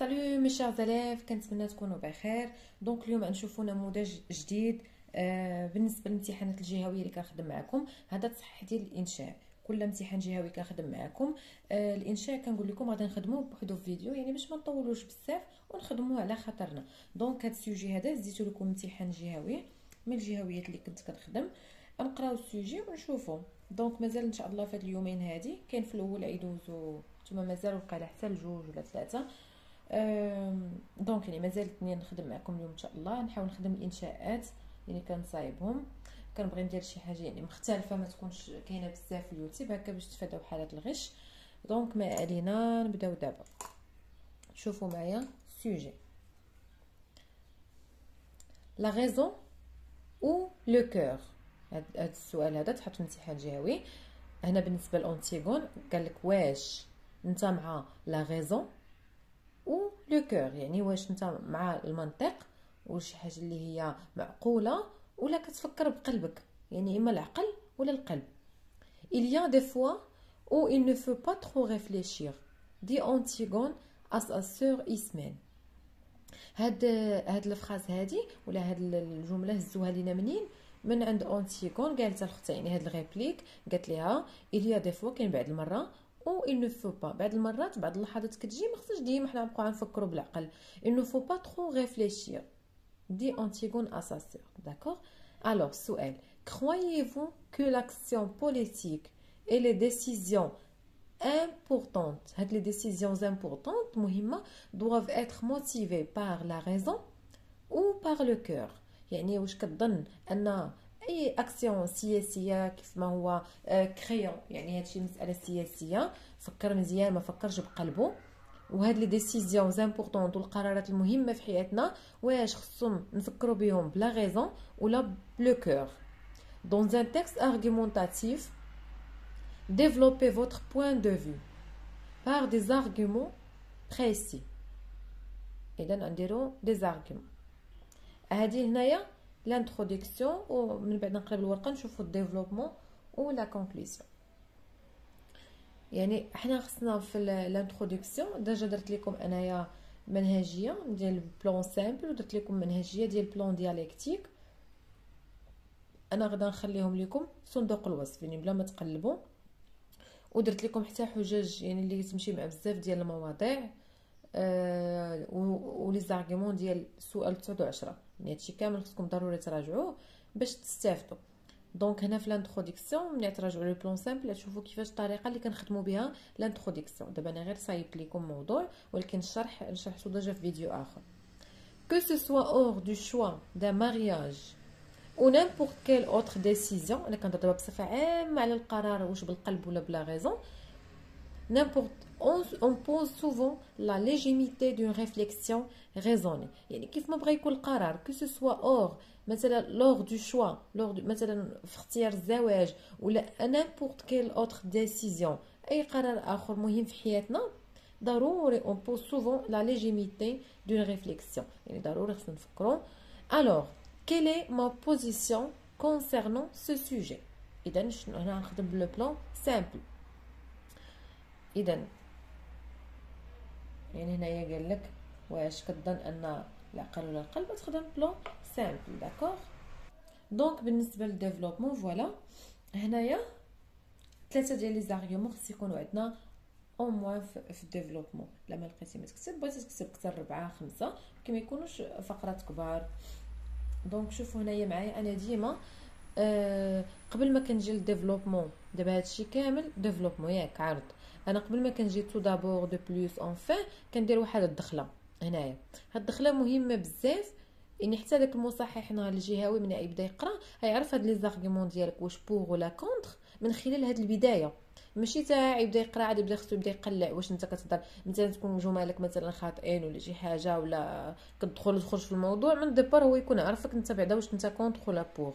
Salut mes chers élèves كنتمنى تكونوا بخير. donc اليوم غنشوفوا نموذج جديد آه بالنسبة للامتحانات الجهوية اللي كنخدم معكم. هذا تصحيح ديال الإنشاء. كل امتحان جهوي كنخدم معكم. آه الإنشاء كنقول لكم غادي نخدموه بوحدو في فيديو يعني باش ما نطولوش بزاف ونخدموه على خاطرنا. donc هذا ال sujet هذا زديتو لكم امتحان جهوي من الجهويات اللي كنت كنخدم. نقراو ال sujet ونشوفو. donc مازال إن شاء الله في هاد اليومين هادي كاين في الأول عيدوزو نتوما مازال وقع حتى لجوج ولا ثلاثة. donc يعني مازال اثنين نخدم معكم اليوم إن شاء الله. نحاول نخدم الإنشاءات يعني كنصايبهم. كنبغي ندير شي حاجة يعني مختلفة ما تكونش كاينة بزاف في اليوتيوب هكا باش تفاداو حالات الغش. donc ما علينا نبداو دابا. شوفوا معايا sujet la raison ou le cœur هاد السؤال هذا تحط في امتحان جهوي هنا بالنسبة للانتيغون قال لك واش؟ أنت مع la raison le cœur يعني واش انت مع المنطق وشي حاجة اللي هي معقولة ولا كتفكر بقلبك؟ يعني إما العقل ولا القلب. Il y a des fois où il ne faut pas trop réfléchir dit Antigone à sa sœur Ismène هاد هاد ال phrase هادي ولا هاد الجملة هزوها لينا منين؟ من عند اونتيغون قالت لختها يعني هاد ال réplique قالت ليها il y a des fois كاين بعد المره او il ne faut pas بعض المرات بعض اللحظات كتجي ما خصناش ديما حنا نبقاو نفكروا بالعقل il ne faut pas trop réfléchir dit Antigone à sa sœur d'accord alors سؤال croyez-vous que l'action politique et les décisions importantes هاد les décisions importantes مهمه doivent être motivées par la raison ou par le cœur يعني واش كتظن ان اي اكسيون سياسيه كيف ما هو كريون يعني هادشي مساله سياسيه فكر مزيان ما فكرش بقلبه وهاد لي ديسيزيون زامبورطون والقرارات المهمه في حياتنا واش خصهم نفكروا بهم بلا غيزون ولا بلو كور dans un texte argumentatif développez votre point de vue par des arguments précis اذا نديرو des arguments هذه هنايا لانتروداكسيون ومن بعد نقلب الورقه نشوفوا ال développement و la conclusion يعني حنا خصنا في l'introduction déjà درت لكم أنايا منهجية ديال plan simple ودرت لكم منهجية ديال plan dialectique أنا غدا نخليهم لكم صندوق الوصف يعني بلا ما تقلبوا. ودرت لكم حتى حجج يعني اللي تمشي مع بزاف ديال المواضيع. آه و les arguments ديال السؤال 19 يعني هادشي كامل خصكم ضروري تراجعوه باش تستافدوا. donc هنا في l'introduction ملي تراجعوا le plan simple تشوفوا كيفاش الطريقة اللي كنخدموا بها l'introduction دابا أنا غير صايبت لكم موضوع ولكن الشرح شرحته déjà في فيديو آخر. Que ce soit lors du choix d'un mariage ou n'importe quelle autre décision أنا كنهضر دابا بصفة عامة على القرار واش بالقلب ولا ب la raison n'importe on, on pose souvent la légitimité d'une réflexion raisonnée يعني كيف ما بغى يكون القرار que ce soit hors مثلا lors du choix lors du, مثلا في اختيار الزواج ولا n'importe quelle autre décision اي قرار اخر مهم في حياتنا ضروري on pose souvent la légitimité d'une réflexion يعني ضروري خصنا نفكروا alors quelle est ma position concernant ce sujet اذا شنو هنا نخدم بلو بلان سامبل اذا يعني هنايا قال لك واش كتظن أن العقل ولا القلب تخدم plan simple d'accord donc بالنسبة لل développement voilà هنايا ثلاثة ديال les arguments خص يكونوا عندنا au moins في ال développement لا ما لقيتي ما تكتب بغيتي تكتب كثر ربعة خمسة كي ما يكونوش فقرات كبار. donc شوفوا هنايا معايا أنا ديما قبل ما كنجي لل développement دابا هادشي كامل développement ياك عرض أنا قبل ما كنجي tout d'abord de plus enfin كندير واحد الدخلة هنايا. هاد الدخلة مهمة بزاف يعني حتى داك المصحح نهار الجهوي من يبدا يقرأ هيعرف هاد les arguments ديالك واش pour ولا contre من خلال هاد البداية. ماشي تا يبدا يقرأ عاد يبدا خصو يبدا يقلع واش أنت كتهضر مثلا تكون جملك مثلا خاطئين ولا شي حاجة ولا كتدخل تخرج في الموضوع من départ هو يكون عارفك أنت بعدا واش أنت contre ولا pour.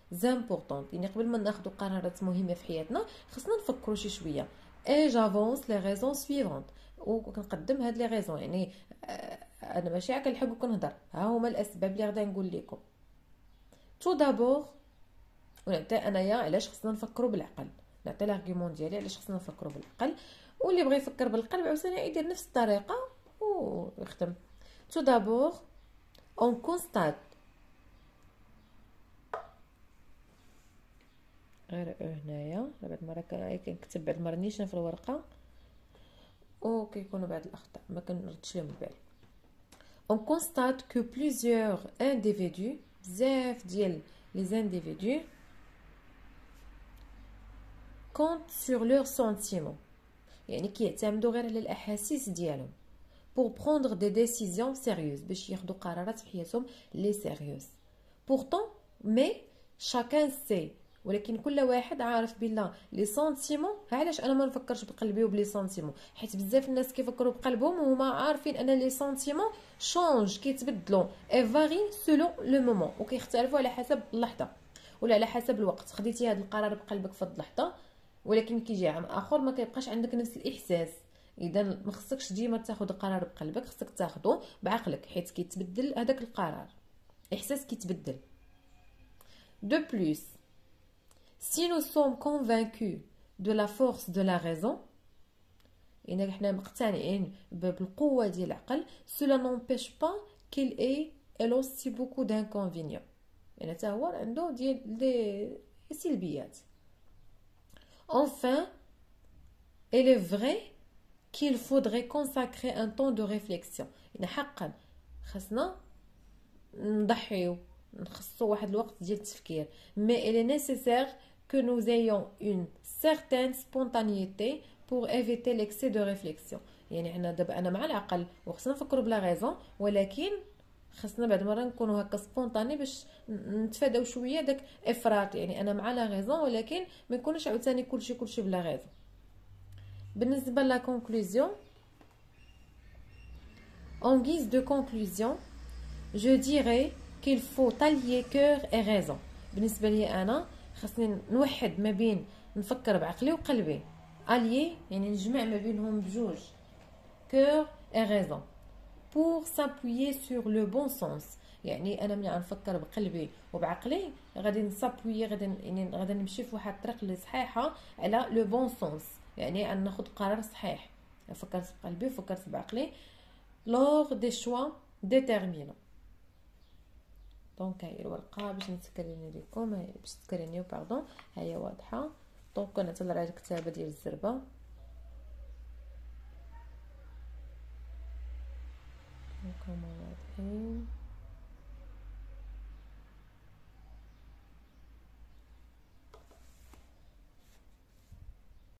زامبورطونت يعني قبل ما ناخذ قرارات مهمه في حياتنا خصنا نفكروا شي شوية. et j'avance les raisons suivantes وكنقدم هاد les raisons يعني أنا ماشي كنحب كنهضر ها هما الأسباب اللي غادي نقول لكم. tout d'abord ونعطي أنايا علاش خصنا نفكروا بالعقل. نعطي l'argument ديالي علاش خصنا نفكروا بالعقل. واللي بغى يفكر بالقلب عاوتاني يدير نفس الطريقة ويخدم. tout d'abord اون كونستات غير هنايا بعد المره كنكتب بعد المره نيشان في الورقه وكيكونوا بعض الاخطاء ما كنردش لهم البال on constate que plusieurs individus بزاف ديال les individus comptent sur leurs sentiments يعني كيعتمدوا غير على الاحاسيس ديالهم pour prendre des décisions sérieuses باش ياخذوا قرارات في حياتهم لي سيريوز pourtant mais chacun sait ولكن كل واحد عارف بلا les sentiments. علاش أنا ما نفكرش بقلبي وب les sentiments؟ حيت بزاف الناس كيفكروا بقلبهم وهما عارفين أن les sentiments changent كيتبدلوا et varient selon le moment وكيختلفوا على حسب اللحظة ولا على حسب الوقت. خديتي هذا القرار بقلبك في اللحظة ولكن كيجي عام آخر ما كيبقاش عندك نفس الإحساس. اذا ما خصكش ديما تاخذ القرار بقلبك خصك تاخذه بعقلك حيت كيتبدل هذاك القرار. إحساس كيتبدل. دو بلوس Si nous sommes convaincus de la force de la raison, cela n'empêche pas qu'il ait elle aussi beaucoup d'inconvénients. Enfin, il est vrai qu'il faudrait consacrer un temps de réflexion. Mais il est nécessaire que nous ayons une certaine spontanéité pour éviter l'excès de réflexion يعني حنا دابا انا مع العقل وخصنا نفكروا بلا غيزون ولكن خصنا بعد مره نكونوا هكا سبونطاني باش نتفاداو شويه داك افراط يعني انا مع لا غيزون ولكن ما يكونش عاوتاني كلشي كلشي بلا غيزون بالنسبه لا كونكلوزيون En guise de conclusion, je dirais qu'il faut allier cœur et raison. بالنسبه لي انا خاصني نوحد ما بين نفكر بعقلي وقلبي. allier يعني نجمع ما بينهم بجوج. cœur et raison pour s'appuyer sur le bon sens. يعني أنا ملي غنفكر بقلبي وبعقلي غادي ن s'appuyer غادي يعني غادي نمشي في واحد الطريق اللي صحيحة على le bon sens يعني أن ناخذ قرار صحيح. فكرت بقلبي وفكرت بعقلي. lors des choix déterminants donc هاي الورقه باش نسكريني لكم باش تسكرينيو pardon هي واضحه donc كنعتذر على الكتابه ديال الزربه هاكم واضحين